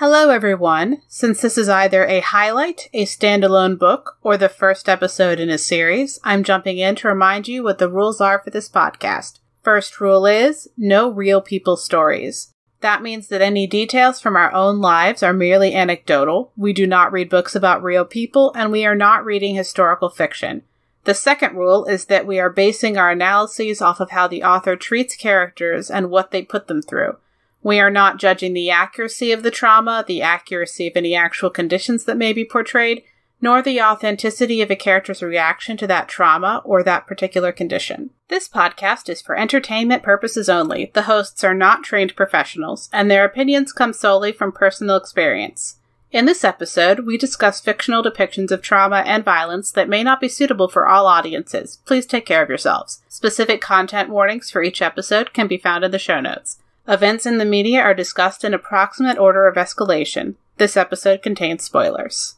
Hello, everyone. Since this is either a highlight, a standalone book, or the first episode in a series, I'm jumping in to remind you what the rules are for this podcast. First rule is no real people stories. That means that any details from our own lives are merely anecdotal. We do not read books about real people, and we are not reading historical fiction. The second rule is that we are basing our analyses off of how the author treats characters and what they put them through. We are not judging the accuracy of the trauma, the accuracy of any actual conditions that may be portrayed, nor the authenticity of a character's reaction to that trauma or that particular condition. This podcast is for entertainment purposes only. The hosts are not trained professionals, and their opinions come solely from personal experience. In this episode, we discuss fictional depictions of trauma and violence that may not be suitable for all audiences. Please take care of yourselves. Specific content warnings for each episode can be found in the show notes. Events in the media are discussed in approximate order of escalation. This episode contains spoilers.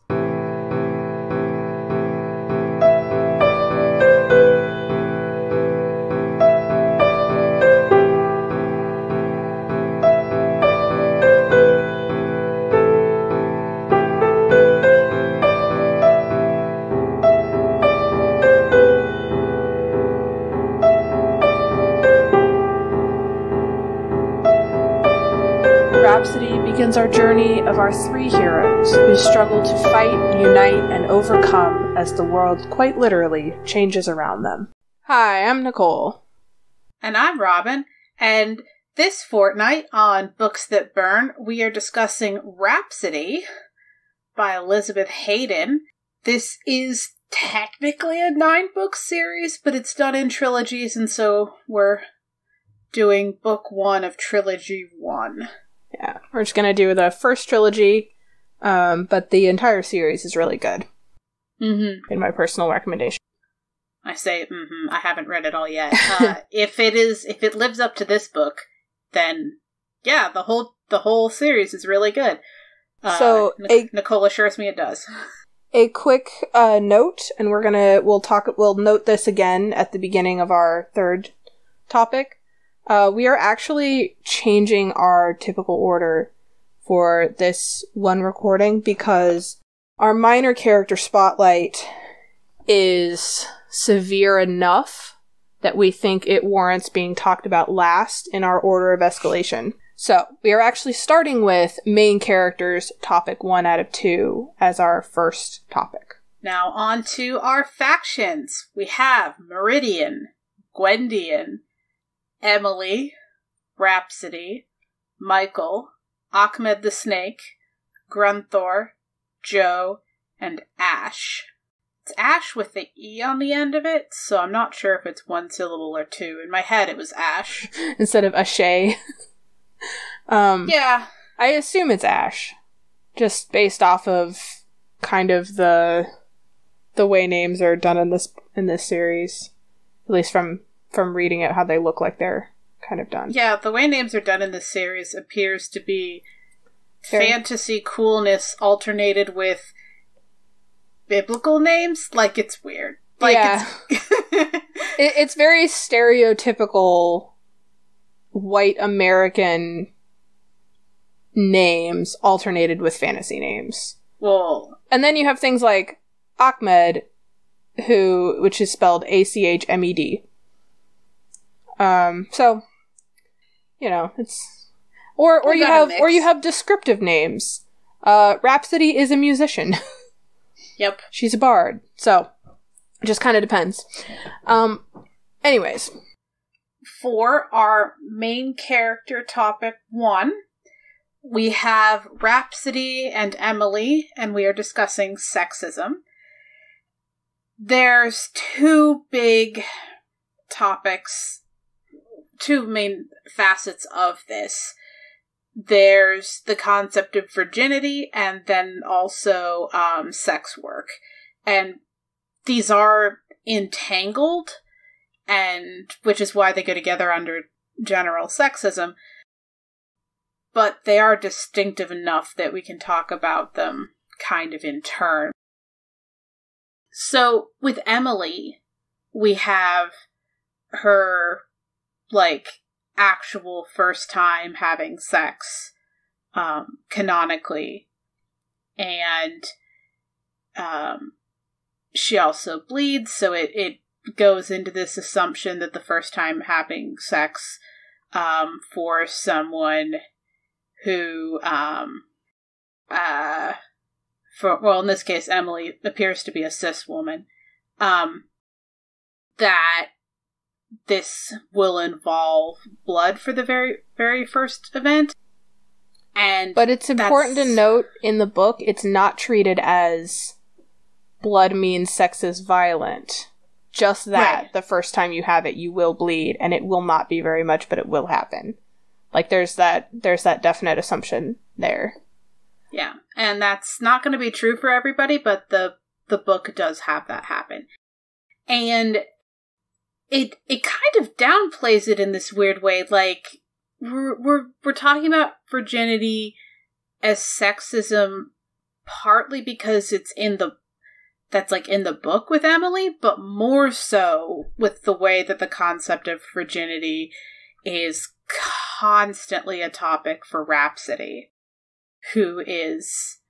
Our journey of our three heroes who struggle to fight, unite, and overcome as the world quite literally changes around them. Hi, I'm Nicole. And I'm Robin, and this fortnight on Books That Burn, we are discussing Rhapsody by Elizabeth Haydon. This is technically a nine book series, but it's done in trilogies, and so we're doing book one of trilogy one. Yeah, we're just gonna do the first trilogy, um, but the entire series is really good. Mm-hmm. In my personal recommendation. I say, mm-hmm, I haven't read it all yet. Uh, if it is, if it lives up to this book, then yeah, the whole the whole series is really good. Uh, So, Nic- a- Nicole assures me it does. A quick uh, note, and we're gonna we'll talk we'll note this again at the beginning of our third topic. Uh, we are actually changing our typical order for this one recording because our minor character spotlight is severe enough that we think it warrants being talked about last in our order of escalation. So, we are actually starting with main characters, topic one out of two, as our first topic. Now on to our factions. We have Meridion, Gwydion, Emily, Rhapsody, Michael, Achmed the Snake, Grunthor, Jo, and Ash. It's Ash with the E on the end of it, so I'm not sure if it's one syllable or two. In my head, it was Ash. Instead of Ashay. um, Yeah, I assume it's Ash. Just based off of kind of the the way names are done in this in this series. At least from from reading it how they look like they're kind of done. yeah, the way names are done in this series appears to be Very- fantasy coolness alternated with biblical names. Like it's weird. Like Yeah. it's It, it's very stereotypical white American names alternated with fantasy names. well, And then you have things like Achmed, who which is spelled A C H M E D. Um, so you know, it's or or you have or you have descriptive names. Uh, Rhapsody is a musician. yep. She's a bard. So it just kind of depends. Um, anyways, For our main character topic one, we have Rhapsody and Emily, and we are discussing sexism. There's two big topics, two main facets of this. There's the concept of virginity, and then also um, sex work. And these are entangled, and which is why they go together under general sexism. But they are distinctive enough that we can talk about them kind of in turn. So with Emily, we have her like actual first time having sex um, canonically, and um, she also bleeds, so it it goes into this assumption that the first time having sex um, for someone who um, uh, for well in this case Emily appears to be a cis woman um, that this will involve blood for the very very first event. And but it's important to note in the book it's not treated as blood means sex is violent. Just that right. the first time you have it you will bleed and it will not be very much but it will happen. Like there's that there's that definite assumption there. Yeah and that's not going to be true for everybody but the the book does have that happen. And it it kind of downplays it in this weird way like we're we're we're talking about virginity as sexism partly because it's in the that's like in the book with Emily, but more so with the way that the concept of virginity is constantly a topic for Rhapsody, who is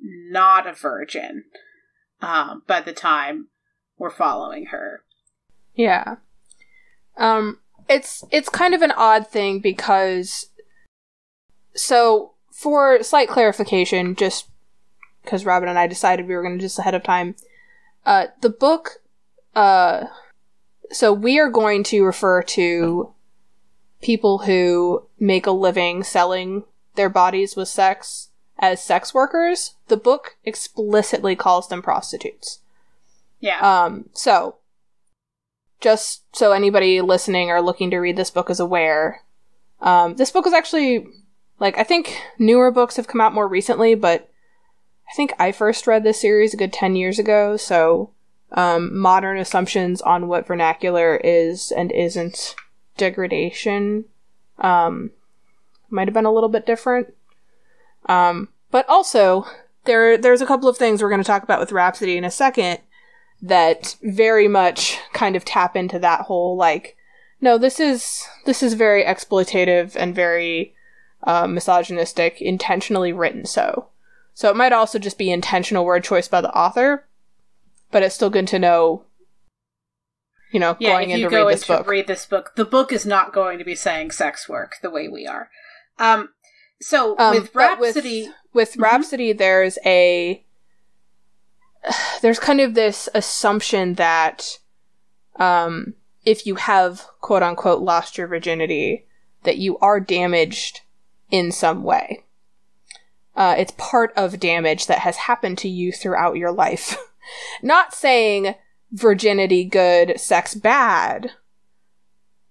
not a virgin um, by the time we're following her. Yeah. Um it's it's kind of an odd thing because so for slight clarification just because Robin and I decided we were going to just ahead of time uh the book uh so we are going to refer to people who make a living selling their bodies with sex as sex workers. The book explicitly calls them prostitutes. Yeah. Um so just so anybody listening or looking to read this book is aware, um, this book is actually like I think newer books have come out more recently, but I think I first read this series a good ten years ago. So um, modern assumptions on what vernacular is and isn't degradation um, might have been a little bit different. Um, but also there there's a couple of things we're going to talk about with Rhapsody in a second that very much kind of tap into that whole like no this is this is very exploitative and very uh, misogynistic intentionally written so. So it might also just be intentional word choice by the author but it's still good to know you know yeah, going if you in to go read this book. read this book the book is not going to be saying sex work the way we are. Um so Um, with rhapsody with, with Mhm. Rhapsody, there's a there's kind of this assumption that um, if you have quote unquote lost your virginity, that you are damaged in some way. Uh, it's part of damage that has happened to you throughout your life. Not saying virginity good, sex bad,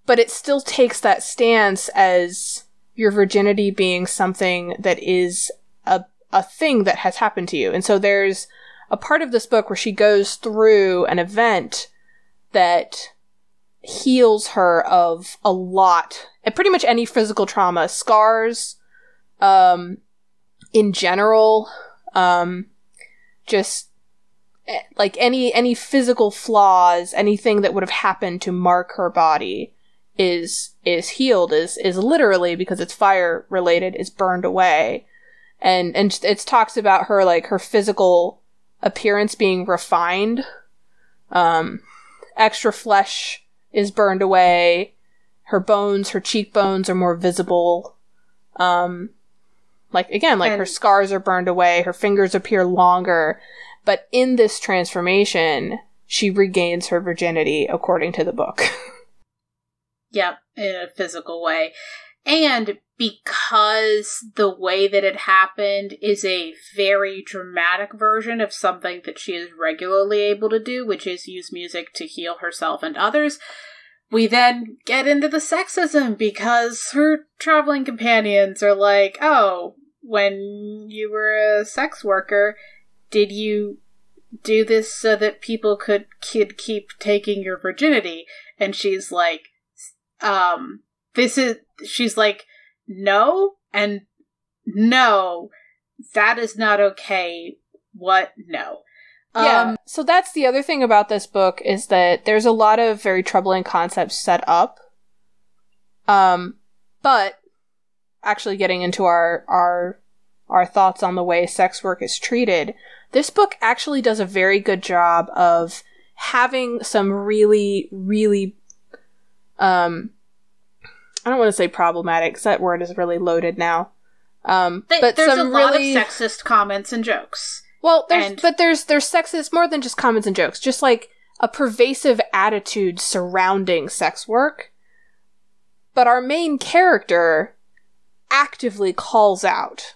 but it still takes that stance as your virginity being something that is a a thing that has happened to you. And so there's a part of this book where she goes through an event that heals her of a lot, and pretty much any physical trauma, scars, um, in general, um, just eh, like any any physical flaws, anything that would have happened to mark her body is is healed is is literally because it's fire related is burned away. And and it talks about her like her physical appearance being refined. Um extra flesh is burned away. Her bones her cheekbones are more visible. Um like again like her scars are burned away. Her fingers appear longer. But in this transformation she regains her virginity according to the book. Yep, in a physical way. And because the way that it happened is a very dramatic version of something that she is regularly able to do, which is use music to heal herself and others, we then get into the sexism because her traveling companions are like, oh, when you were a sex worker, did you do this so that people could, could keep taking your virginity? And she's like, um this is she's like no and no that is not okay what no Yeah. um so that's the other thing about this book is that there's a lot of very troubling concepts set up. Um, but actually getting into our our our thoughts on the way sex work is treated, this book actually does a very good job of having some really, really, um, I don't want to say problematic because that word is really loaded now. Um, Th- but there's some a lot really, of sexist comments and jokes. well, there's and- but there's there's sexist more than just comments and jokes, just like a pervasive attitude surrounding sex work. But our main character actively calls out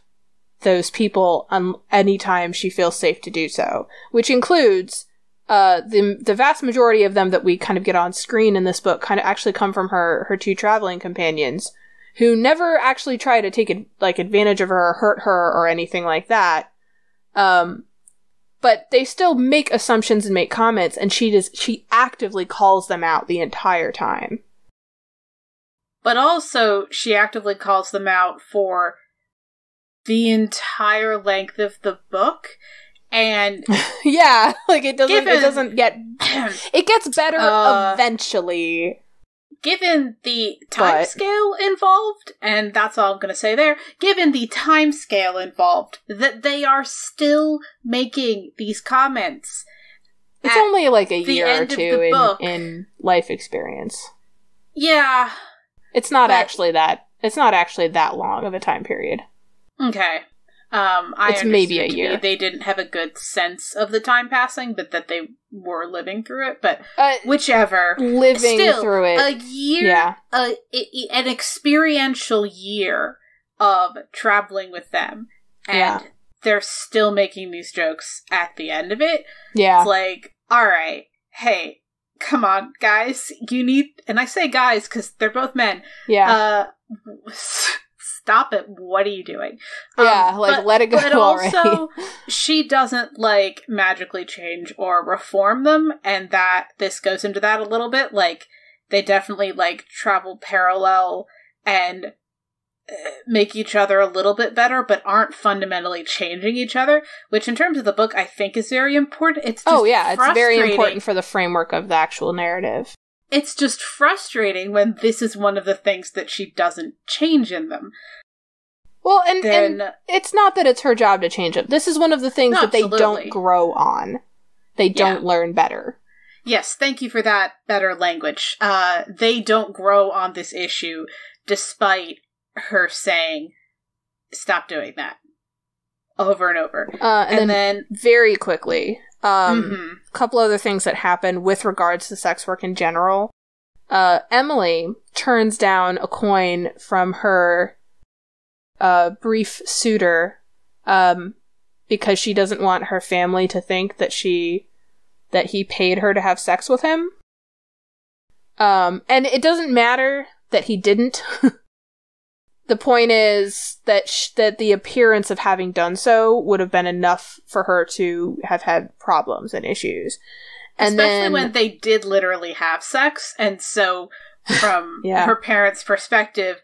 those people um, anytime she feels safe to do so, which includes uh, the the vast majority of them that we kind of get on screen in this book kind of actually come from her her two traveling companions who never actually try to take ad- like advantage of her or hurt her or anything like that. Um, but they still make assumptions and make comments, and she does she actively calls them out the entire time. But also, she actively calls them out for the entire length of the book. And yeah, like it doesn't it doesn't get it gets better Uh, eventually. given the time But- scale involved, and that's all I'm going to say there, given the time scale involved, that they are still making these comments. It's only like a year or two in, book- in life experience. Yeah, It's not But- actually that. It's not actually that long of a time period. okay. Um, I It's maybe a understood to be year. They didn't have a good sense of the time passing, but that they were living through it. But Uh, whichever, living still, through it. a year, yeah. a, i- an experiential year of traveling with them, and Yeah. they're still making these jokes at the end of it. Yeah. It's like, all right, hey, come on, guys, you need, and I say guys because they're both men. Yeah. Uh, stop it! What are you doing? yeah. Um, like but- let it go but already. also, she doesn't like magically change or reform them, and that this goes into that a little bit. Like they definitely like travel parallel and uh, make each other a little bit better, but aren't fundamentally changing each other. Which, in terms of the book, I think is very important. It's just oh yeah, it's very important for the framework of the actual narrative. It's just frustrating when this is one of the things that she doesn't change in them. Well, and, Then and it's not that it's her job to change it. This is one of the things No, that they absolutely. don't grow on. They don't learn better. Yes, thank you for that better language. Uh, they don't grow on this issue despite her saying, stop doing that. Over and over. Uh, and, And, then, then, very quickly, um, mhm. a couple other things that happen with regards to sex work in general. Uh, Emily turns down a coin from her uh, brief suitor um, because she doesn't want her family to think that she that he paid her to have sex with him. Um, and it doesn't matter that he didn't. the point is that sh- that the appearance of having done so would have been enough for her to have had problems and issues. And especially then when they did literally have sex, and so from Yeah. her parents' perspective,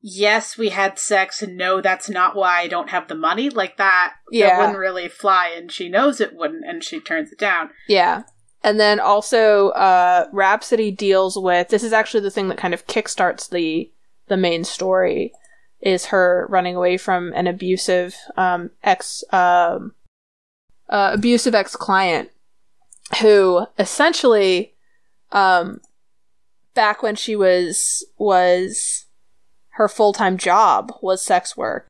yes, we had sex, and no, that's not why I don't have the money. Like that, that Yeah. wouldn't really fly, and she knows it wouldn't, and she turns it down. Yeah. And then also uh Rhapsody deals with this is actually the thing that kind of kickstarts the the main story is her running away from an abusive um ex um uh, abusive ex client who essentially um back when she was was her full-time job was sex work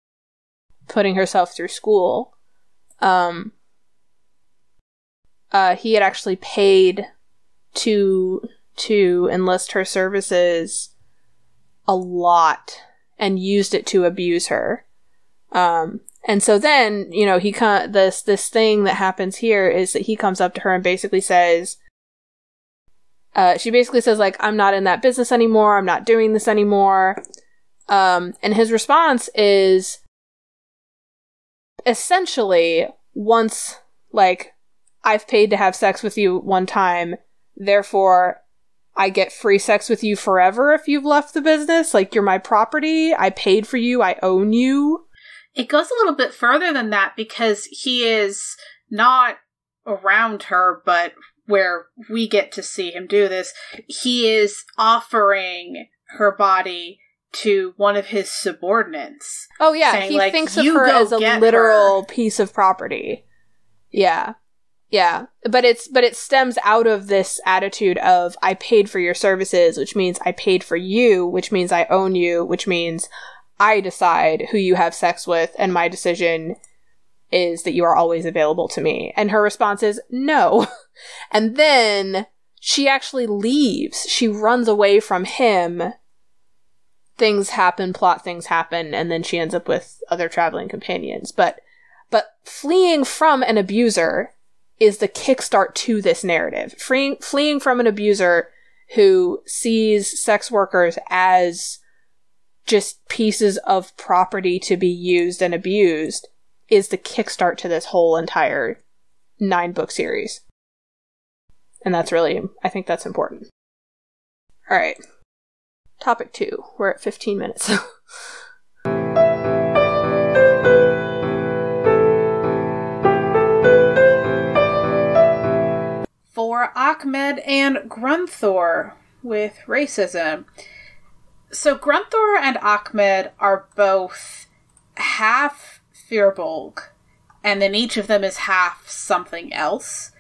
putting herself through school um uh, he had actually paid to to enlist her services a lot and used it to abuse her. Um, and so then, you know, he con- this this thing that happens here is that he comes up to her and basically says, uh, she basically says like, "I'm not in that business anymore. I'm not doing this anymore." Um, and his response is essentially once like I've paid to have sex with you one time, therefore I get free sex with you forever if you've left the business. Like you're my property. I paid for you. I own you. It goes a little bit further than that because he is not around her, but where we get to see him do this, he is offering her body to one of his subordinates. Oh yeah, saying, he like, thinks of her as a literal her." piece of property. Yeah. Yeah. But it's but it stems out of this attitude of I paid for your services, which means I paid for you, which means I own you, which means I decide who you have sex with and my decision is that you are always available to me. And her response is no. and then she actually leaves. She runs away from him things happen, plot things happen, and then she ends up with other traveling companions. But but fleeing from an abuser is the kickstart to this narrative. Freeing, fleeing from an abuser who sees sex workers as just pieces of property to be used and abused is the kickstart to this whole entire nine book series. And that's really, I think that's important. All right. Topic two. We're at 15 minutes. for Achmed and Grunthor with racism. So Grunthor and Achmed are both half Firbolg, and then each of them is half something else.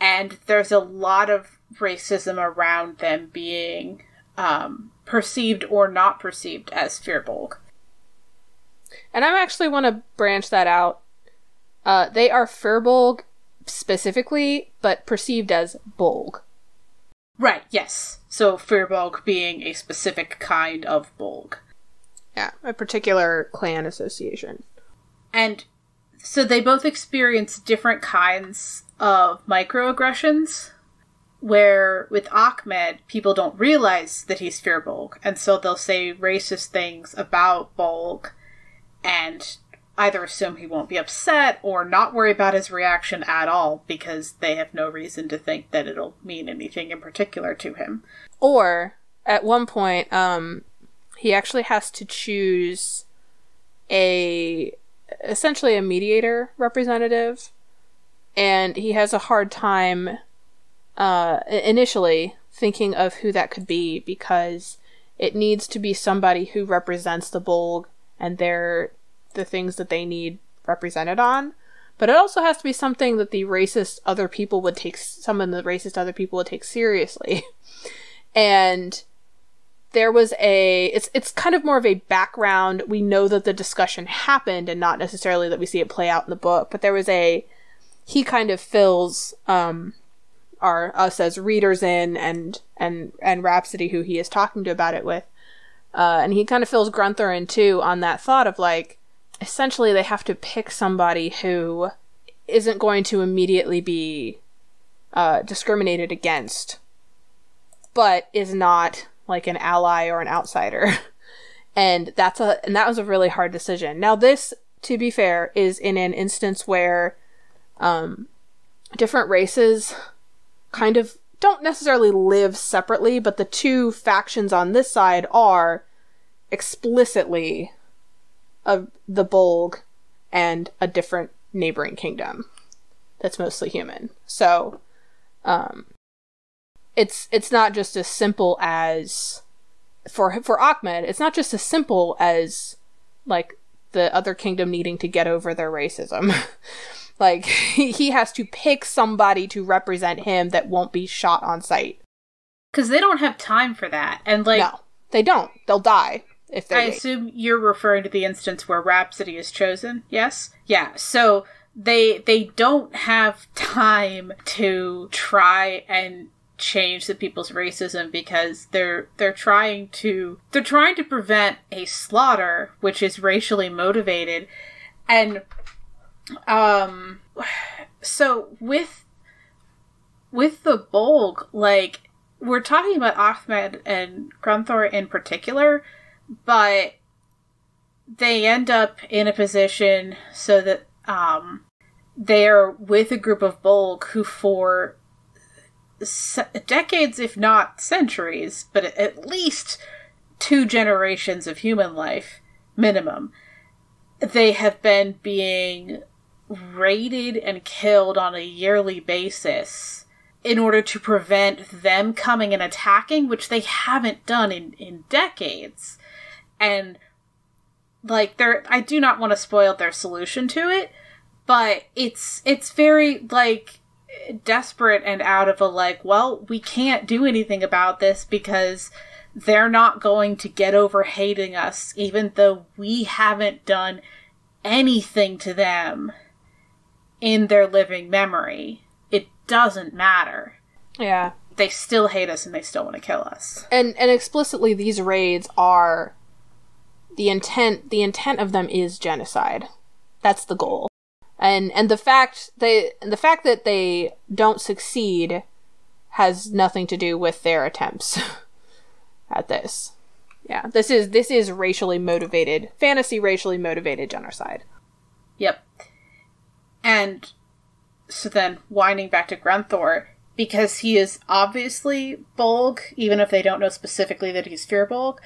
And there's a lot of racism around them being um, perceived or not perceived as Firbolg. and I actually want to branch that out. Uh, they are Firbolg specifically, but perceived as Bolg. Right, yes. So Firbolg being a specific kind of Bolg. Yeah, a particular clan association. And so they both experience different kinds of microaggressions. Where with Achmed, people don't realize that he's Firbolg, and so they'll say racist things about Bolg and either assume he won't be upset or not worry about his reaction at all because they have no reason to think that it'll mean anything in particular to him. Or at one point, um, he actually has to choose a essentially a mediator representative, and he has a hard time uh, initially thinking of who that could be because it needs to be somebody who represents the Bolg and their the things that they need represented on. But it also has to be something that the racist other people would take, some of the racist other people would take seriously. and there was a it's it's kind of more of a background we know that the discussion happened and not necessarily that we see it play out in the book but there was a he kind of fills um our us as readers in and and and rhapsody who he is talking to about it with uh and he kind of fills Grunthor in too on that thought of like essentially they have to pick somebody who isn't going to immediately be uh discriminated against but is not like an ally or an outsider. and that's a and that was a really hard decision. Now this, to be fair, is in an instance where um different races kind of don't necessarily live separately, but the two factions on this side are explicitly of the Bolg and a different neighboring kingdom that's mostly human. So um it's it's not just as simple as for for Achmed, it's not just as simple as like the other kingdom needing to get over their racism. like he, has to pick somebody to represent him that won't be shot on sight. Because they don't have time for that. And, like, no, they don't. They'll die if they. I assume you're referring to the instance where Rhapsody is chosen. Yes. Yeah. So they they don't have time to try and change the people's racism because they're they're trying to they're trying to prevent a slaughter which is racially motivated and um so with with the Bolg like we're talking about Achmed and Grunthor in particular but they end up in a position so that um, they're with a group of Bolg who, for se- decades, if not centuries, but at least two generations of human life, minimum, they have been being raided and killed on a yearly basis in order to prevent them coming and attacking, which they haven't done in, in decades and like there I do not want to spoil their solution to it, but it's it's very like desperate and out of a like, well, we can't do anything about this because they're not going to get over hating us even though we haven't done anything to them in their living memory. It doesn't matter. Yeah. They still hate us and they still want to kill us. And and explicitly these raids are the intent the intent of them is genocide. That's the goal. And and the fact they the fact that they don't succeed has nothing to do with their attempts at this. Yeah, this is this is racially motivated fantasy racially motivated genocide. Yep. And so then winding back to Grunthor, because he is obviously Bolg, even if they don't know specifically that he's Firbolg,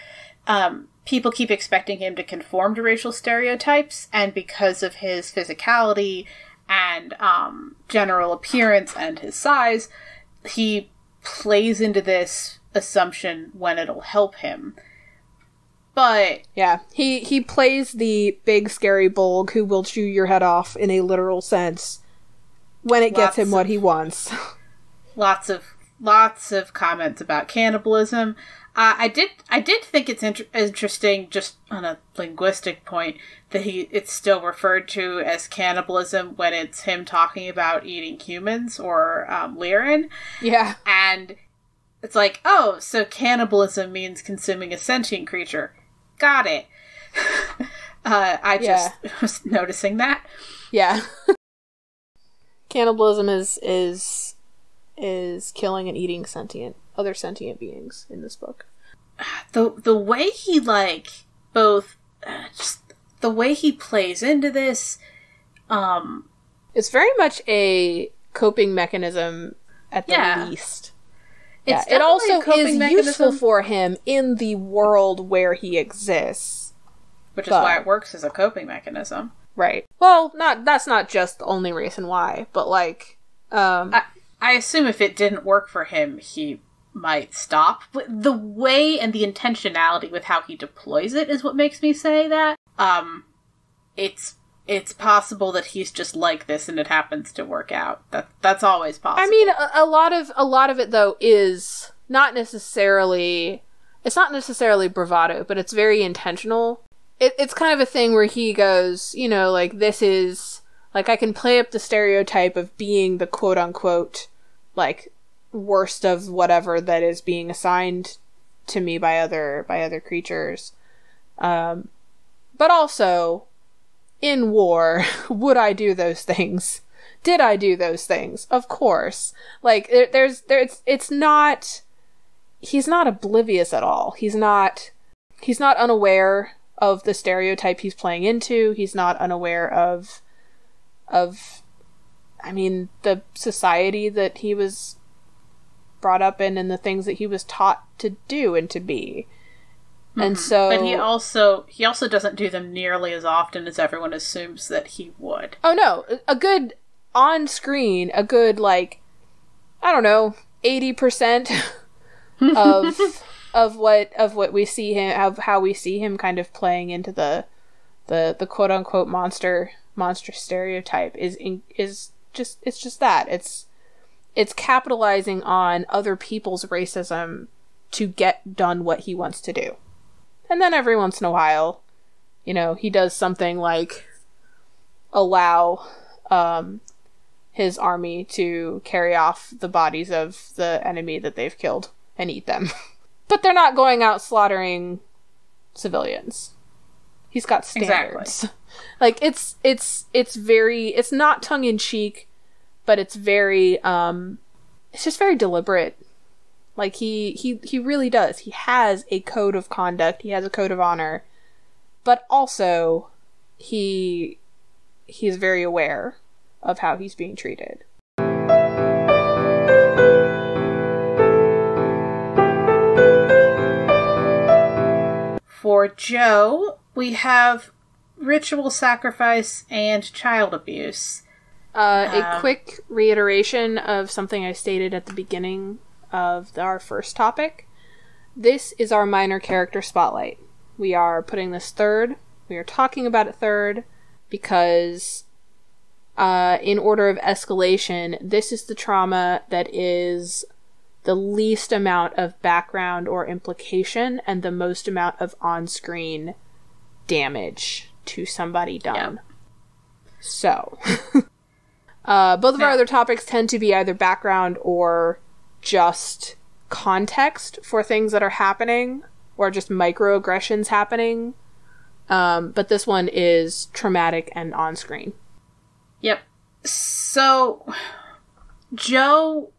um, people keep expecting him to conform to racial stereotypes, and because of his physicality and um, general appearance and his size, he plays into this assumption when it'll help him. But Yeah, he he plays the big scary Bolg who will chew your head off in a literal sense when it gets him what he wants. lots of lots of comments about cannibalism. Uh, I did I did think it's inter- interesting, just on a linguistic point, that he it's still referred to as cannibalism when it's him talking about eating humans or um, Lirin, yeah. and it's like, oh, so cannibalism means consuming a sentient creature. Got it. uh, I just was noticing that. Yeah. Cannibalism is is is killing and eating sentient other sentient beings in this book. the the way he like both uh, just the way he plays into this um It's very much a coping mechanism at the Yeah. least. it's yeah, it also is mechanism, useful for him in the world where he exists. which is why it works as a coping mechanism Right. Well, not that's not just the only reason why, but like um I, I assume if it didn't work for him he might stop but the way and the intentionality with how he deploys it is what makes me say that um it's it's possible that he's just like this and it happens to work out that that's always possible I mean, a, a lot of a lot of it though is not necessarily. It's not necessarily bravado, but it's very intentional. It, it's kind of a thing where he goes, you know, like this is like I can play up the stereotype of being the quote unquote like worst of whatever that is being assigned to me by other by other creatures. Um, but also in war, would I do those things? Did I do those things? Of course. Like there, there's there it's it's not he's not oblivious at all. He's not he's not unaware of the stereotype he's playing into. He's not unaware of of I mean the society that he was brought up in and the things that he was taught to do and to be. And mm-hmm. so but he also he also doesn't do them nearly as often as everyone assumes that he would. Oh no, a good on screen, a good like I don't know, 80% of of what of what we see him of how we see him kind of playing into the the the quote unquote monster monster stereotype is in, is just it's just that. It's it's capitalizing on other people's racism to get done what he wants to do. And then every once in a while, you know, he does something like allow um, his army to carry off the bodies of the enemy that they've killed and eat them. but they're not going out slaughtering civilians. He's got standards. Like it's it's it's very it's not tongue in cheek, but it's very um it's just very deliberate. Like he he he really does. He has a code of conduct. He has a code of honor. But also he he's very aware of how he's being treated. For Jo, we have ritual sacrifice and child abuse. Uh, a Um, quick reiteration of something I stated at the beginning of our first topic. This is our minor character spotlight. We are putting this third. We are talking about it third because, uh, in order of escalation, this is the trauma that is the least amount of background or implication and the most amount of on screen damage to somebody done. Yep. So, uh, both of our other topics tend to be either background or just context for things that are happening or just microaggressions happening. Um, but this one is traumatic and on screen. Yep. So, Jo,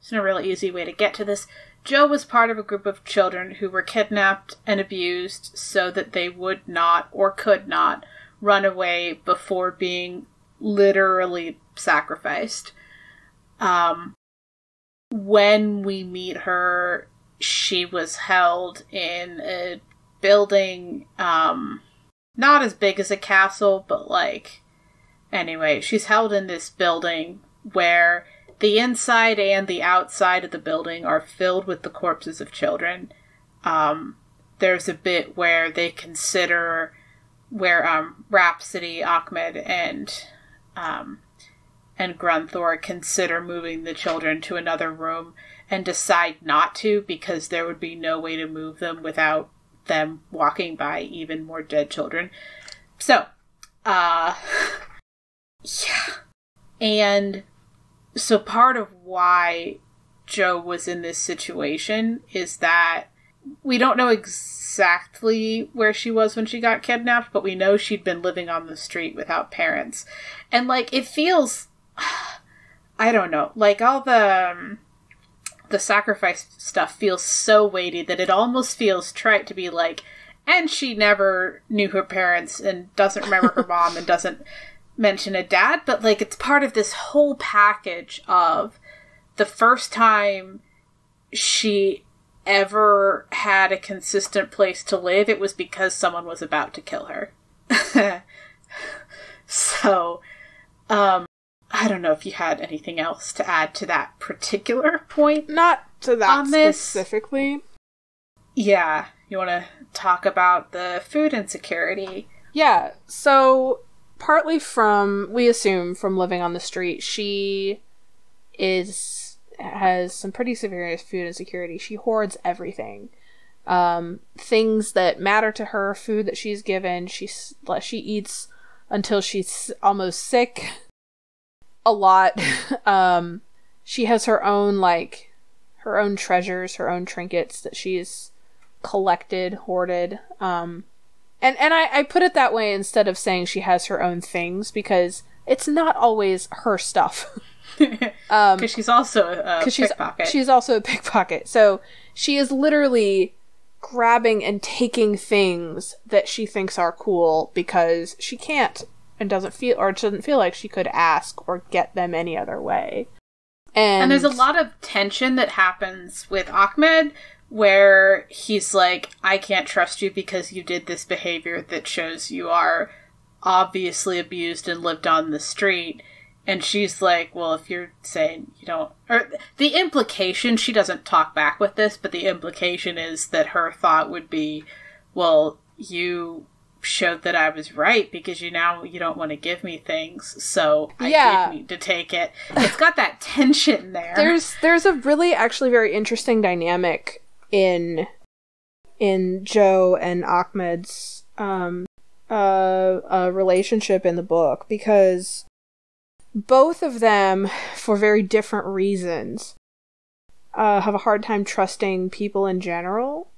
it's a really easy way to get to this. Jo was part of a group of children who were kidnapped and abused so that they would not or could not run away before being literally sacrificed. Um, when we meet her, she was held in a building, um, not as big as a castle, but like Anyway, she's held in this building where the inside and the outside of the building are filled with the corpses of children. Um, there's a bit where they consider where um, Rhapsody, Achmed, and um, and Grunthor consider moving the children to another room and decide not to because there would be no way to move them without them walking by even more dead children. So, uh, yeah. And so part of why Jo was in this situation is that we don't know exactly where she was when she got kidnapped, but we know she'd been living on the street without parents. And like it feels I don't know, like all the um, the sacrifice stuff feels so weighty that it almost feels trite to be like and she never knew her parents and doesn't remember her mom and doesn't mention a dad, but like it's part of this whole package of the first time she ever had a consistent place to live, it was because someone was about to kill her. so, um, I don't know if you had anything else to add to that particular point. Not to that specifically. Yeah, you want to talk about the food insecurity? Yeah, so partly from we assume from living on the street, she is has some pretty severe food insecurity. She hoards everything. Um, things that matter to her, food that she's given, she she eats until she's almost sick. A lot. um, she has her own like her own treasures, her own trinkets that she's collected, hoarded. Um, and and I, I put it that way instead of saying she has her own things because it's not always her stuff. um, Because she's also a she's pickpocket. she's also a pickpocket. So she is literally grabbing and taking things that she thinks are cool because she can't and doesn't feel or doesn't feel like she could ask or get them any other way. And, And there's a lot of tension that happens with Achmed where he's like, I can't trust you because you did this behavior that shows you are obviously abused and lived on the street. And she's like, Well, if you're saying you don't. Or the implication, she doesn't talk back with this, but the implication is that her thought would be, Well, you showed that I was right because you now you don't want to give me things, so I Yeah. did need to take it. It's got that tension there. there's there's a really actually very interesting dynamic in in Jo and Achmed's um uh, uh relationship in the book because both of them for very different reasons uh have a hard time trusting people in general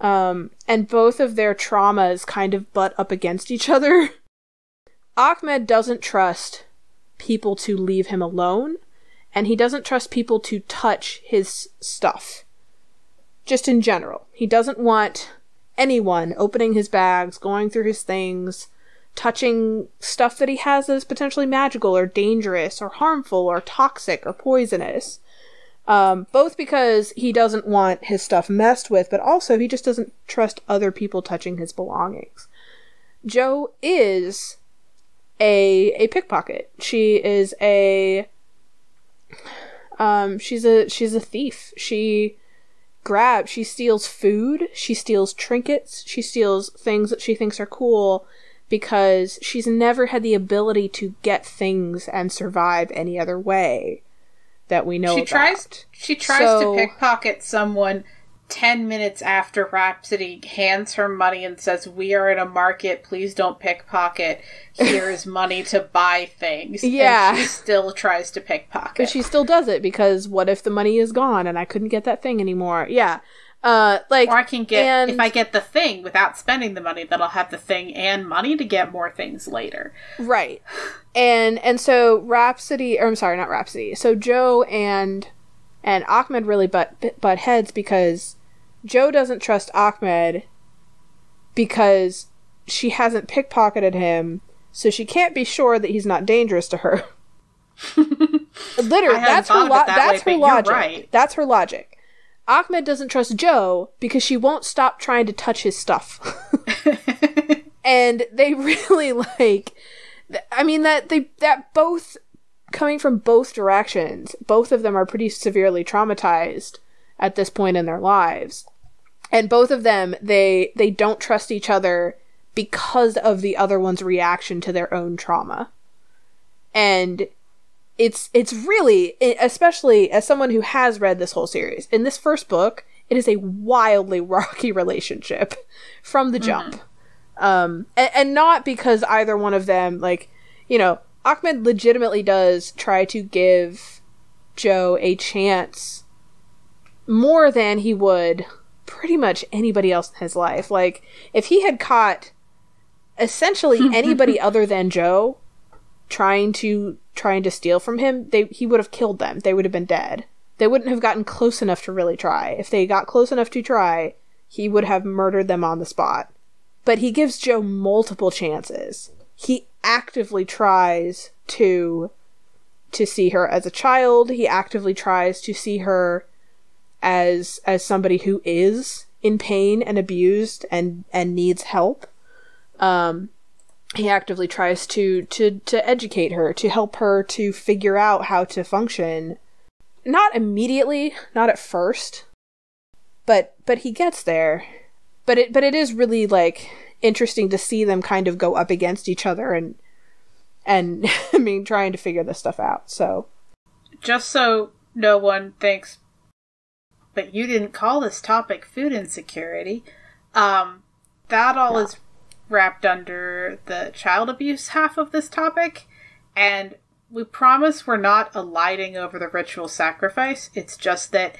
um and both of their traumas kind of butt up against each other Achmed doesn't trust people to leave him alone and he doesn't trust people to touch his stuff. Just in general. He doesn't want anyone opening his bags, going through his things, touching stuff that he has that is potentially magical or dangerous or harmful or toxic or poisonous. Um, both because he doesn't want his stuff messed with, but also he just doesn't trust other people touching his belongings. Jo is a a pickpocket. She is a um she's a she's a thief she grab. She steals food, she steals trinkets, she steals things that she thinks are cool because she's never had the ability to get things and survive any other way that we know she about. tries she tries So- to pickpocket someone 10 minutes after Rhapsody hands her money and says, We are in a market, please don't pickpocket. Here is money to buy things. And Yeah. she still tries to pickpocket. But she still does it because what if the money is gone and I couldn't get that thing anymore? Yeah. Uh like or I can get, and- if I get the thing without spending the money, then I'll have the thing and money to get more things later. Right. And and so Rhapsody or I'm sorry, not Rhapsody. So Jo and and Achmed really butt butt heads because Jo doesn't trust Achmed because she hasn't pickpocketed him, so she can't be sure that he's not dangerous to her. Literally, that's her thought of it lo- that that's way, her logic. right. That's her logic. Achmed doesn't trust Jo because she won't stop trying to touch his stuff. and they really like I mean that they that both coming from both directions, both of them are pretty severely traumatized at this point in their lives. And both of them they they don't trust each other because of the other one's reaction to their own trauma. And it's it's really especially as someone who has read this whole series in this first book it is a wildly rocky relationship from the jump um and, and not because either one of them like you know achmed legitimately does try to give jo a chance more than he would pretty much anybody else in his life like if he had caught essentially anybody other than jo trying to trying to steal from him, they he would have killed them. They would have been dead. They wouldn't have gotten close enough to really try. If they got close enough to try, he would have murdered them on the spot. But he gives Jo multiple chances. He actively tries to to see her as a child. He actively tries to see her as as somebody who is in pain and abused and and needs help. Um he actively tries to to to educate her to help her to figure out how to function not immediately not at first but but he gets there but it but it is really like interesting to see them kind of go up against each other and and i mean trying to figure this stuff out so Just so no one thinks, but you didn't call this topic food insecurity. Um, that all is wrapped under the child abuse half of this topic, and we promise we're not alighting over the ritual sacrifice. It's just that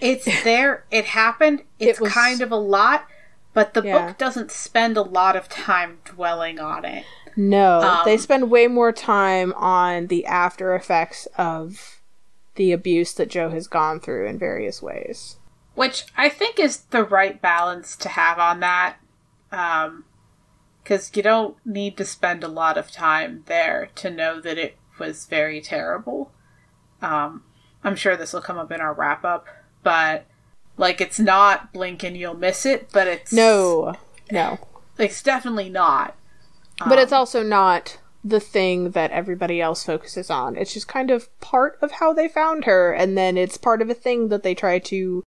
it's there, it happened, it's It was- kind of a lot, but the Yeah. book doesn't spend a lot of time dwelling on it. no Um, they spend way more time on the after effects of the abuse that jo has gone through in various ways which I think is the right balance to have on that. Um, because you don't need to spend a lot of time there to know that it was very terrible. Um, I'm sure this will come up in our wrap up, but like it's not blink and you'll miss it, but it's no no it's definitely not. but it's also not the thing that everybody else focuses on. It's just kind of part of how they found her, and then it's part of a thing that they try to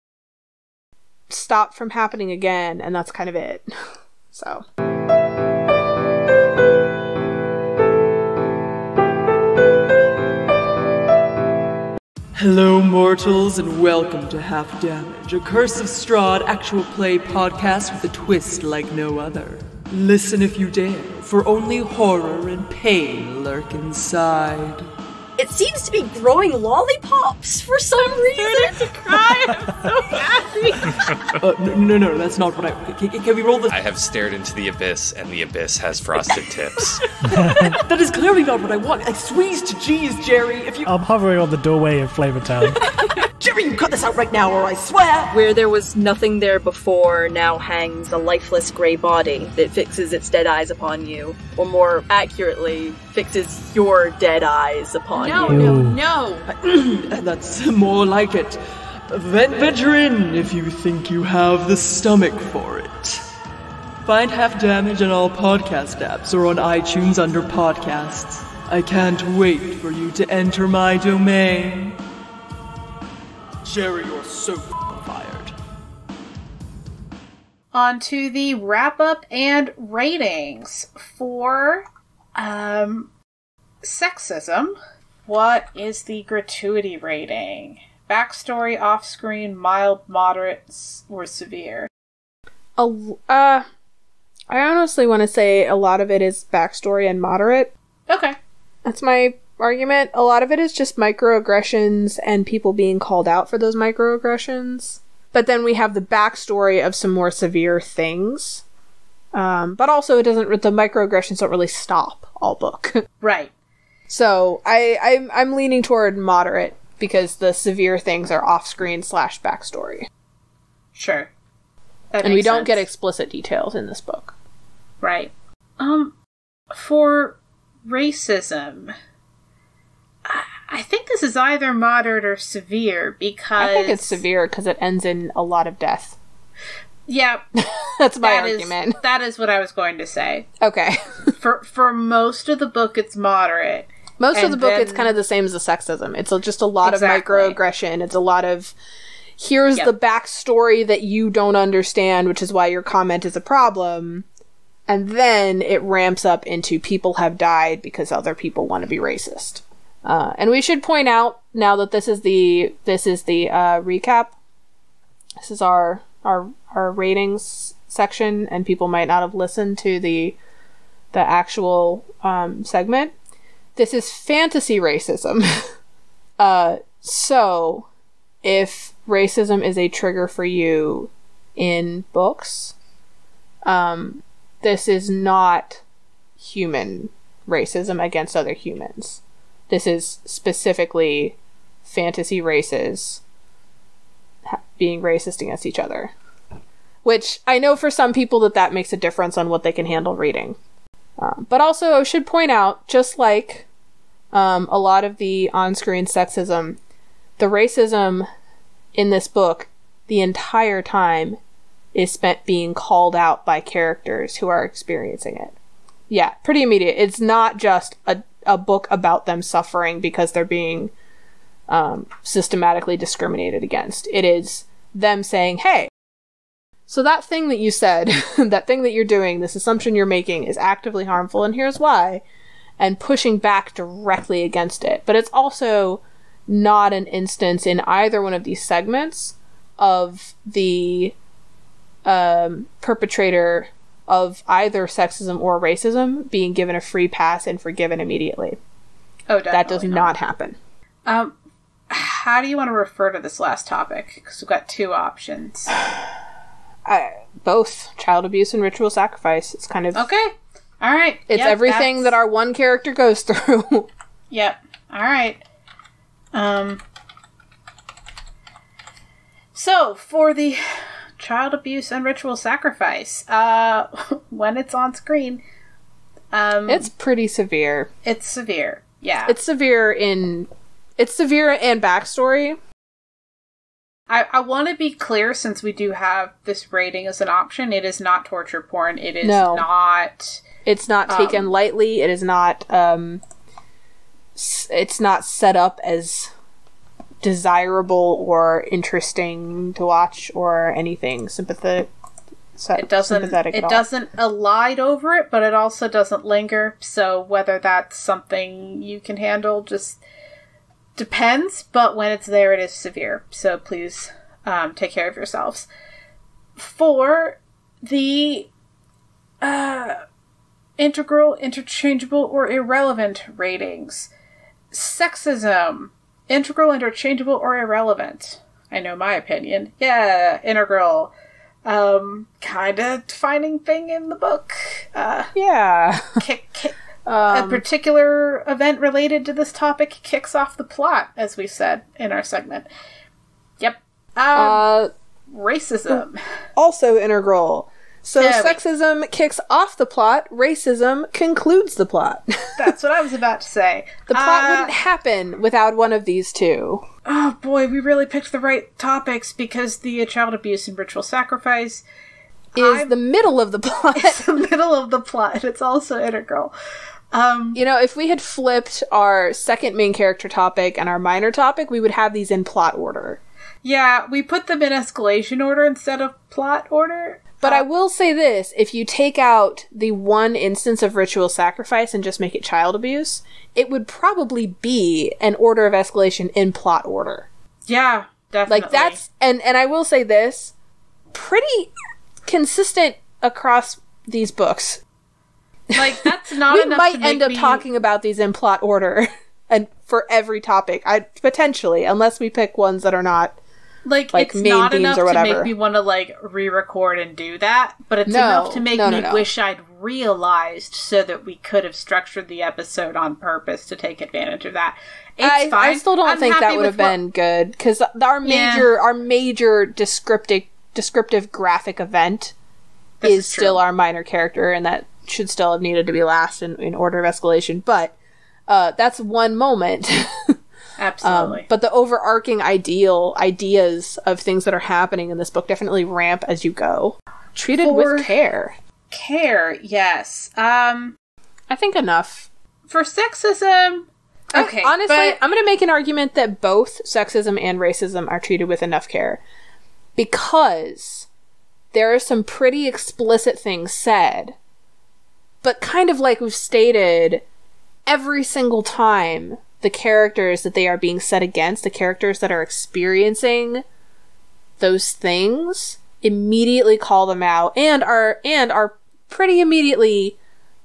stop from happening again, and that's kind of it. So, Hello, mortals, and welcome to Half Damage, a Curse of Strahd actual play podcast with a twist like no other. Listen if you dare, for only horror and pain lurk inside. It seems to be growing lollipops for some reason. To cry, I'm Uh, no, no, no, that's not what I. Can, can we roll this? I have stared into the abyss, and the abyss has frosted tips. That is clearly not what I want. I squeezed cheese, Jerry. If you. I'm hovering on the doorway of Flavortown. Jerry, you cut this out right now, or I swear! Where there was nothing there before, now hangs a lifeless gray body that fixes its dead eyes upon you. Or more accurately, fixes your dead eyes upon No, you. no, no. No! That's more like it. Then venture in if you think you have the stomach for it. Find Half Damage on all podcast apps or on iTunes under podcasts. I can't wait for you to enter my domain. Jerry, you're so fired. on to the wrap up and ratings for um, sexism. What is the gratuity rating? Backstory, off screen, mild, moderate, or severe? A l- uh, I honestly want to say a lot of it is backstory and moderate. Okay. That's my argument. A lot of it is just microaggressions and people being called out for those microaggressions. But then we have the backstory of some more severe things. Um, but also, it doesn't. The microaggressions don't really stop all book. Right. so I, I'm I'm leaning toward moderate because the severe things are off screen slash backstory, Sure. That and we don't get explicit details in this book. Right. Um, for racism, I, think this is either moderate or severe because I think it's severe because it ends in a lot of death. Yeah, That's my that is argument. that is what I was going to say. Okay. For for most of the book, it's moderate. Most of the book, it's kind of the same as the sexism. It's a- just a lot Exactly. of microaggression. It's a lot of here's Yep. the backstory that you don't understand, which is why your comment is a problem. And then it ramps up into people have died because other people want to be racist. Uh, and we should point out now that this is the this is the uh, recap. This is our our our ratings section, and people might not have listened to the the actual um, segment this is fantasy racism. uh, so, if racism is a trigger for you in books, um, this is not human racism against other humans. This is specifically fantasy races being racist against each other. Which I know for some people that that makes a difference on what they can handle reading. Um, but also, I should point out, just like um, a lot of the on screen sexism, the racism in this book the entire time is spent being called out by characters who are experiencing it. Yeah, pretty immediate. It's not just a, a book about them suffering because they're being um, systematically discriminated against. It is them saying, hey, so that thing that you said, that thing that you're doing, this assumption you're making is actively harmful, and here's why, and pushing back directly against it. But it's also not an instance in either one of these segments of the um, perpetrator of either sexism or racism being given a free pass and forgiven immediately. Oh, That does not happen. Um, how do you want to refer to this last topic? Because we've got two options. I, both child abuse and ritual sacrifice. It's kind of Okay. All right. it's Yep, everything that's- that our one character goes through. Yep. All right. Um. So for the child abuse and ritual sacrifice, uh, when it's on screen, um, it's pretty severe. it's severe. Yeah. It's severe in it's severe and backstory. I, I want to be clear since we do have this rating as an option. It is not torture porn. It is No. not. It's not taken Um, lightly. It is not um it's not set up as desirable or interesting to watch or anything sympathetic It doesn't. It doesn't elide over it, but it also doesn't linger. So whether that's something you can handle just depends. But when it's there, it is severe. So please um, take care of yourselves. For the uh, integral, interchangeable, or irrelevant ratings, sexism, integral, interchangeable, or irrelevant. I know my opinion. Yeah, integral um, kind of defining thing in the book. Uh, Yeah. kick, kick, a Um, particular event related to this topic kicks off the plot, as we said in our segment. Yep. Um, uh racism. also integral. So sexism kicks off the plot, racism concludes the plot. That's what I was about to say. the plot Uh, wouldn't happen without one of these two. Oh boy, we really picked the right topics because the child abuse and ritual sacrifice Is I'm- the middle of the plot. is the middle of the plot. It's also integral. Um, You know, if we had flipped our second main character topic and our minor topic, we would have these in plot order. yeah, we put them in escalation order instead of plot order. But I will say this if you take out the one instance of ritual sacrifice and just make it child abuse, it would probably be an order of escalation in plot order. Yeah, definitely. Like that's and and I will say this pretty consistent across these books. like that's not we might end up me- talking about these in plot order and for every topic. I potentially unless we pick ones that are not like, like, it's not enough or to make me want to like re-record and do that, but it's No, enough to make no, no, me wish I'd realized so that we could have structured the episode on purpose to take advantage of that. It's I, fine. I still don't I'm think that would have what- been good because our Yeah. major our major descriptive descriptive graphic event This is is still our minor character, and that should still have needed to be last in, in order of escalation. But uh, that's one moment. Um, Absolutely. but the overarching ideal ideas of things that are happening in this book definitely ramp as you go. Treated For- with care. Care, yes. Um, I think enough. for sexism, I- okay. honestly, but- I'm going to make an argument that both sexism and racism are treated with enough care because there are some pretty explicit things said, but kind of like we've stated, every single time the characters that they are being set against, the characters that are experiencing those things, immediately call them out and are and are pretty immediately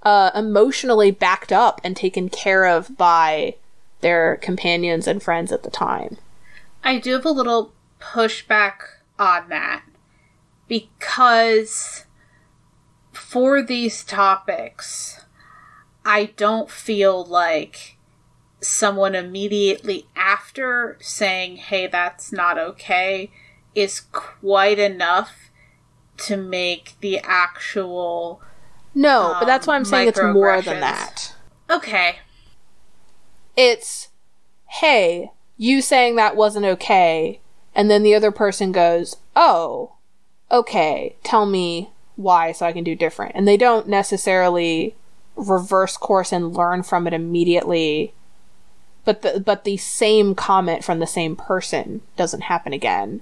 uh, emotionally backed up and taken care of by their companions and friends at the time. I do have a little pushback on that because for these topics, I don't feel like someone immediately after saying, hey, that's not okay, is quite enough to make the actual. No, but that's why I'm Um, saying it's more than that. Okay, It's, hey, you saying that wasn't okay, and then the other person goes, oh, okay, tell me why so I can do different. And they don't necessarily reverse course and learn from it immediately. But the but the same comment from the same person doesn't happen again.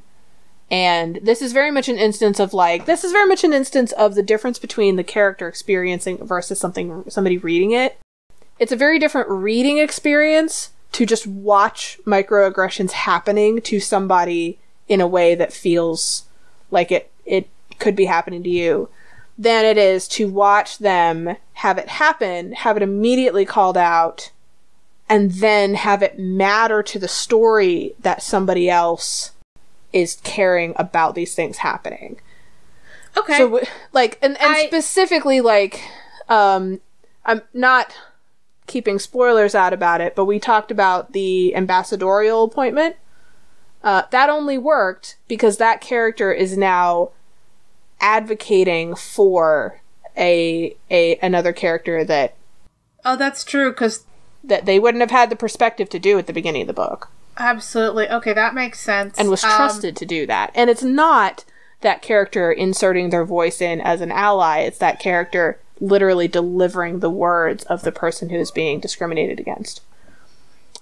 And this is very much an instance of like this is very much an instance of the difference between the character experiencing versus something somebody reading it. It's a very different reading experience to just watch microaggressions happening to somebody in a way that feels like it it could be happening to you than it is to watch them have it happen, have it immediately called out, and then have it matter to the story that somebody else is caring about these things happening. okay. So, like, and, and I- specifically, like, um, I'm not keeping spoilers out about it, but we talked about the ambassadorial appointment. Uh, that only worked because that character is now advocating for a a another character that oh, that's true because that they wouldn't have had the perspective to do at the beginning of the book absolutely okay, that makes sense. and was Um, trusted to do that. And it's not that character inserting their voice in as an ally, it's that character literally delivering the words of the person who is being discriminated against.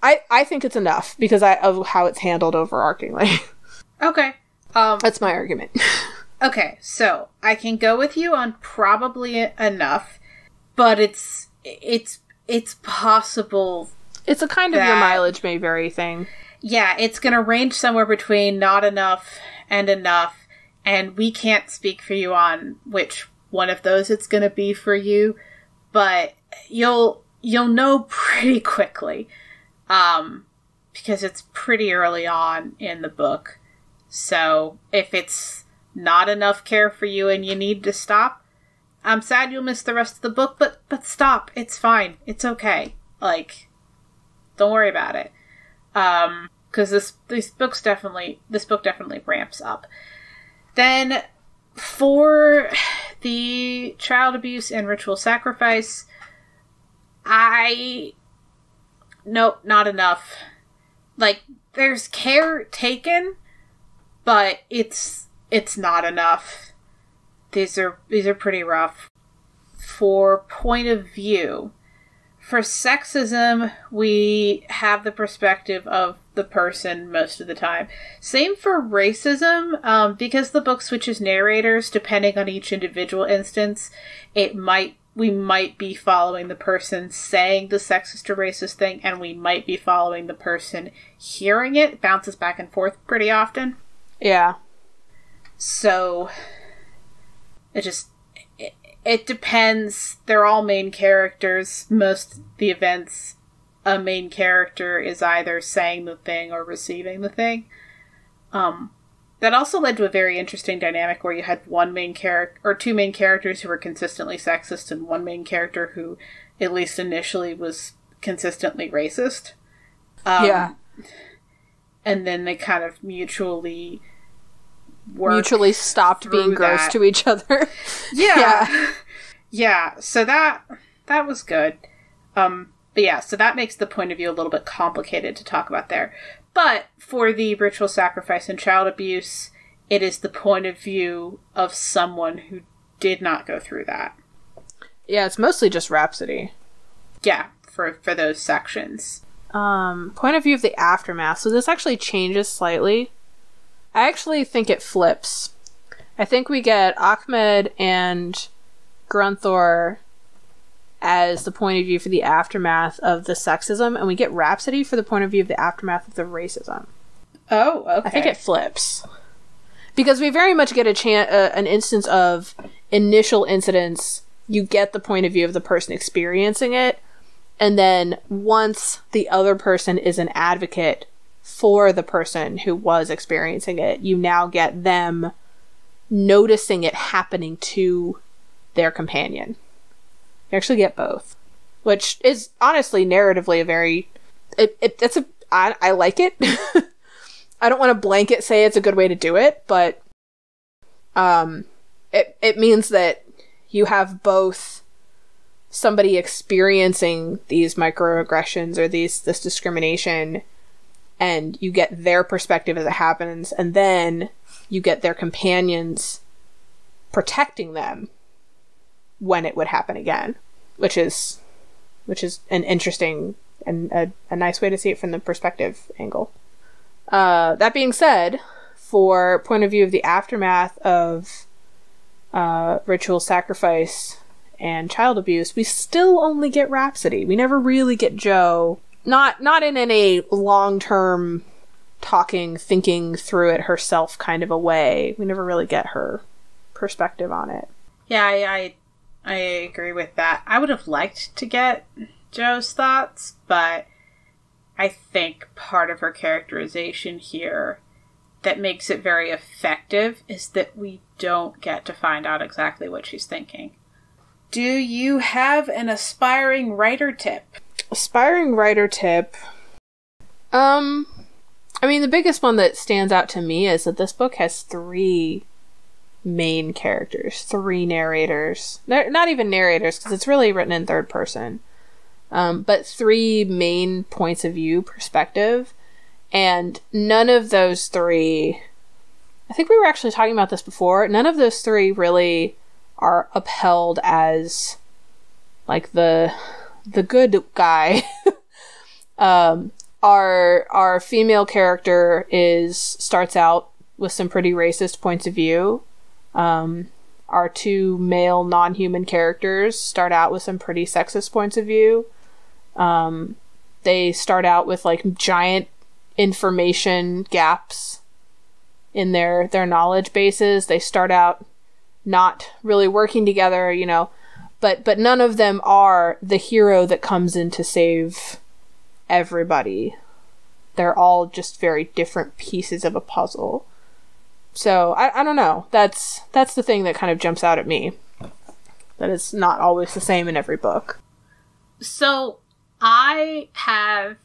I, I think it's enough because I, of how it's handled overarchingly. okay. Um, That's my argument. Okay, so I can go with you on probably enough, but it's it's it's possible. it's a kind of your mileage may vary thing. Yeah, it's going to range somewhere between not enough and enough, and we can't speak for you on which one of those it's going to be for you, but you'll you'll know pretty quickly. Um because it's pretty early on in the book. So, if it's not enough care for you and you need to stop, I'm sad you'll miss the rest of the book, but but stop. It's fine. It's okay. Like don't worry about it. Um cuz this this book's definitely this book definitely ramps up. Then for the child abuse and ritual sacrifice, I nope, not enough. Like there's care taken, but it's it's not enough. These are these are pretty rough. For point of view, for sexism, we have the perspective of the person most of the time. Same for racism, um, because the book switches narrators depending on each individual instance. It might we might be following the person saying the sexist or racist thing, and we might be following the person hearing it. it bounces back and forth pretty often. Yeah. So it just it, it depends. They're all main characters. Most the events, a main character is either saying the thing or receiving the thing. Um, that also led to a very interesting dynamic where you had one main character or two main characters who were consistently sexist and one main character who, at least initially, was consistently racist. Um, yeah. And then they kind of mutually Mutually stopped being gross that. to each other. yeah. Yeah. yeah. So that that was good. Um but yeah, so that makes the point of view a little bit complicated to talk about there. But for the ritual sacrifice and child abuse, it is the point of view of someone who did not go through that. yeah, it's mostly just Rhapsody. Yeah, for for those sections. Um, point of view of the aftermath. So this actually changes slightly. I actually think it flips. I think we get Achmed and Grunthor as the point of view for the aftermath of the sexism, and we get Rhapsody for the point of view of the aftermath of the racism. Oh, okay. I think it flips because we very much get a chance, uh, an instance of initial incidents. You get the point of view of the person experiencing it, and then once the other person is an advocate for the person who was experiencing it, you now get them noticing it happening to their companion. You actually get both, which is honestly narratively a very it, it that's a I, I like it. I don't want to blanket say it's a good way to do it, but um it it means that you have both somebody experiencing these microaggressions or these this discrimination and you get their perspective as it happens and then you get their companions protecting them when it would happen again which is which is an interesting and a, a nice way to see it from the perspective angle. Uh, that being said for point of view of the aftermath of uh, ritual sacrifice and child abuse we still only get rhapsody. We never really get jo not not in any long-term talking thinking through it herself kind of a way we never really get her perspective on it Yeah, I, I I agree with that. I would have liked to get Jo's thoughts, but I think part of her characterization here that makes it very effective is that we don't get to find out exactly what she's thinking. Do you have an aspiring writer tip? Aspiring writer tip. Um i mean the biggest one that stands out to me is that this book has three main characters three narrators. They're not even narrators because it's really written in third person. Um, but three main points of view perspective. And none of those three i think we were actually talking about this before none of those three really are upheld as like the the good guy. um, our our female character is starts out with some pretty racist points of view. Um, our two male non-human characters start out with some pretty sexist points of view. Um, they start out with like giant information gaps in their their knowledge bases. They start out not really working together, you know but but none of them are the hero that comes in to save everybody. They're all just very different pieces of a puzzle. So I, I don't know. That's that's the thing that kind of jumps out at me. That it's not always the same in every book. So I have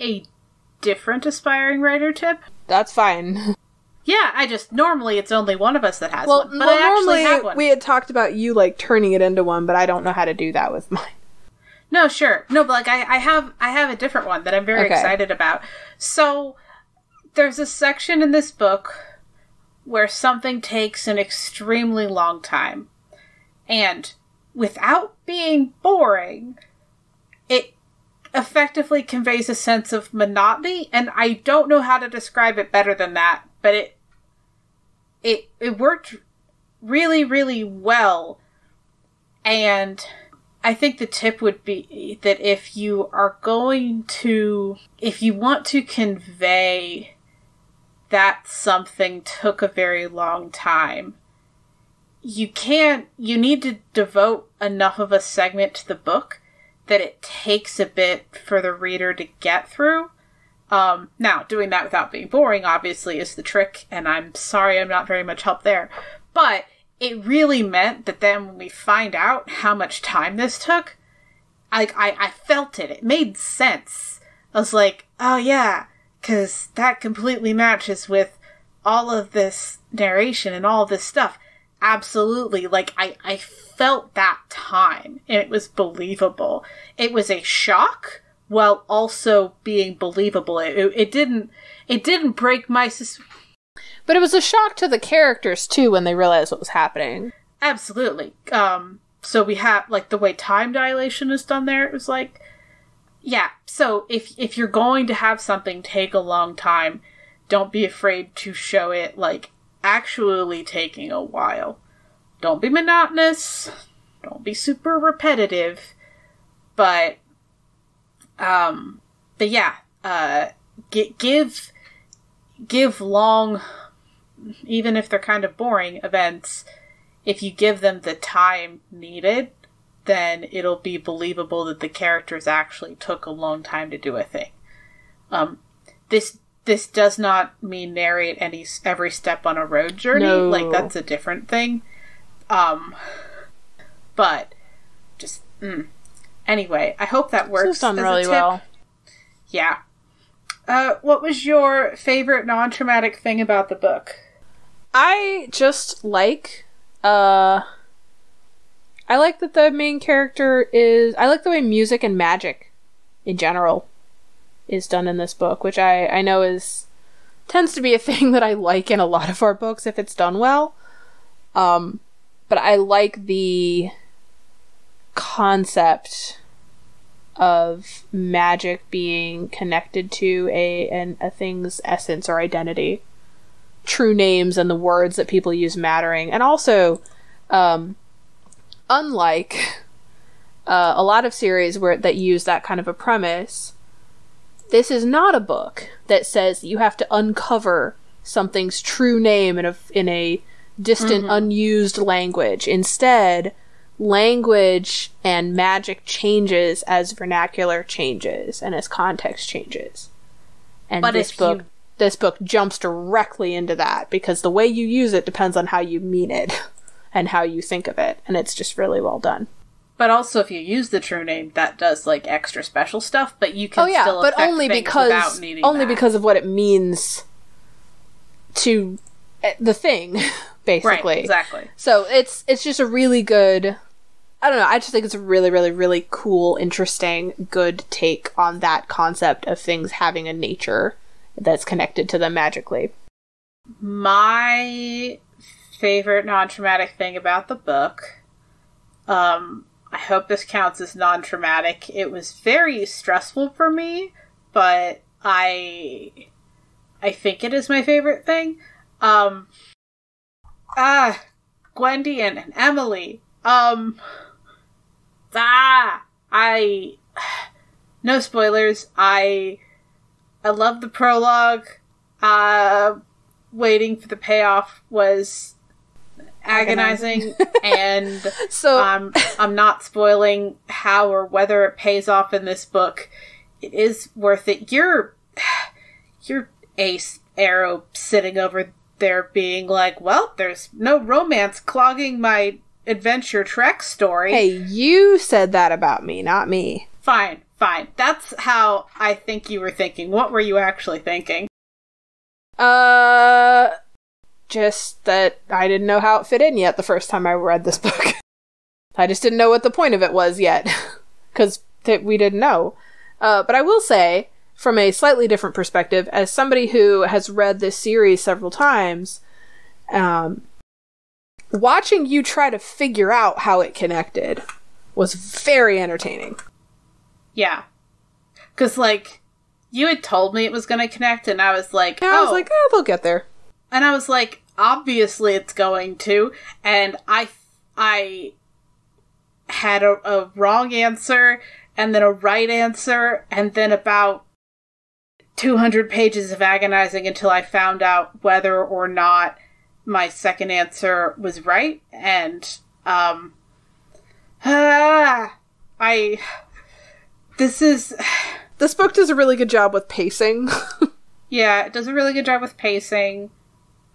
a different aspiring writer tip. That's fine. Yeah, I just normally it's only one of us that has well, one, but well, I actually have normally one. we had talked about you like turning it into one, but I don't know how to do that with mine. No, sure. No, but like I, I have I have a different one that I'm very Okay. excited about. So there's a section in this book where something takes an extremely long time. And without being boring, it effectively conveys a sense of monotony, and I don't know how to describe it better than that, but it it it worked really, really well. And I think the tip would be that if you are going to, if you want to convey that something took a very long time, you can't, you need to devote enough of a segment to the book that it takes a bit for the reader to get through. Um, now, doing that without being boring, obviously, is the trick, and I'm sorry I'm not very much help there. But it really meant that then when we find out how much time this took, like I, I felt it. It made sense. I was like, oh yeah, because that completely matches with all of this narration and all this stuff. Absolutely. Like I, I felt that time and it was believable. It was a shock while also being believable. It, it, didn't, it didn't break my sus- But it was a shock to the characters too when they realized what was happening. Absolutely. Um, so we have like the way time dilation is done there. It was like, yeah. So if if you're going to have something take a long time, don't be afraid to show it like actually taking a while. Don't be monotonous. Don't be super repetitive. But, um, but yeah, uh, g- give give long even if they're kind of boring events, if you give them the time needed, then it'll be believable that the characters actually took a long time to do a thing. Um, this this does not mean narrate any every step on a road journey. No. Like that's a different thing. Um, but just mm. Anyway, I hope that works. This done really well. Yeah. Uh, what was your favorite non-traumatic thing about the book? I just like uh I like that the main character is I like the way music and magic in general is done in this book, which I I know is tends to be a thing that I like in a lot of our books if it's done well. Um but I like the concept of magic being connected to a an, a thing's essence or identity true names and the words that people use mattering. And also, um, unlike uh, a lot of series where that use that kind of a premise, this is not a book that says you have to uncover something's true name in a in a distant, unused language. Instead, language and magic changes as vernacular changes and as context changes. And But this book you- this book jumps directly into that because the way you use it depends on how you mean it and how you think of it and it's just really well done But also, if you use the true name, that does like extra special stuff. But you can oh yeah still but only because without only that. because of what it means to eh, the thing basically right, exactly. so it's it's just a really good i don't know i just think it's a really really really cool interesting good take on that concept of things having a nature that's connected to them magically My favorite non-traumatic thing about the book. Um, I hope this counts as non-traumatic. It was very stressful for me, but I I think it is my favorite thing. Um Ah Gwydion and Emily. Um Ah I no spoilers. I I love the prologue. Uh waiting for the payoff was agonizing and so um, I'm not spoiling how or whether it pays off in this book. It is worth it. You're you're ace aro sitting over there being like, well, there's no romance clogging my adventure trek story. hey you said that about me not me Fine, fine. That's how I think you were thinking. What were you actually thinking? Uh, just that I didn't know how it fit in yet the first time I read this book. I just didn't know what the point of it was yet, because th- we didn't know. Uh, but I will say, from a slightly different perspective, as somebody who has read this series several times, um, watching you try to figure out how it connected was very entertaining. Yeah. Because, like, you had told me it was going to connect, and I was like, oh. I was like, eh, they'll get there. and I was like, obviously it's going to. And I, I had a, a wrong answer, and then a right answer, and then about 200 pages of agonizing until I found out whether or not my second answer was right. And, um, ah, I, this is, This book does a really good job with pacing. yeah, it does a really good job with pacing.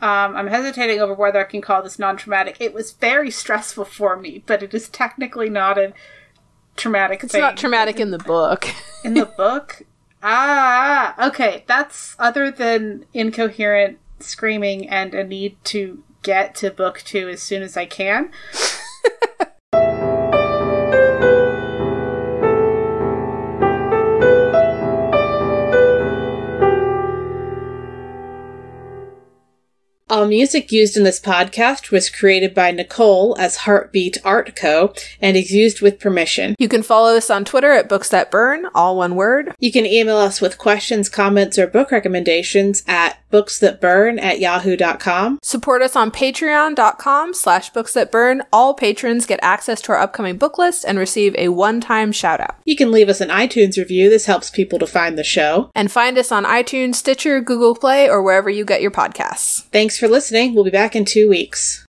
Um, I'm hesitating over whether I can call this non-traumatic. It was very stressful for me, but it is technically not a traumatic it's thing. not traumatic in the book. in the book. Ah, okay. That's other than incoherent screaming and a need to get to book two as soon as I can. All music used in this podcast was created by Nicole as Heartbeat Art Co. and is used with permission. You can follow us on Twitter at Books That Burn, all one word. You can email us with questions, comments, or book recommendations at booksthatburn at yahoo.com. Support us on patreon.com slash books that burn. All patrons get access to our upcoming book list and receive a one-time shout out. You can leave us an iTunes review. This helps people to find the show. And find us on iTunes, Stitcher, Google Play, or wherever you get your podcasts. Thanks for listening. We'll be back in two weeks.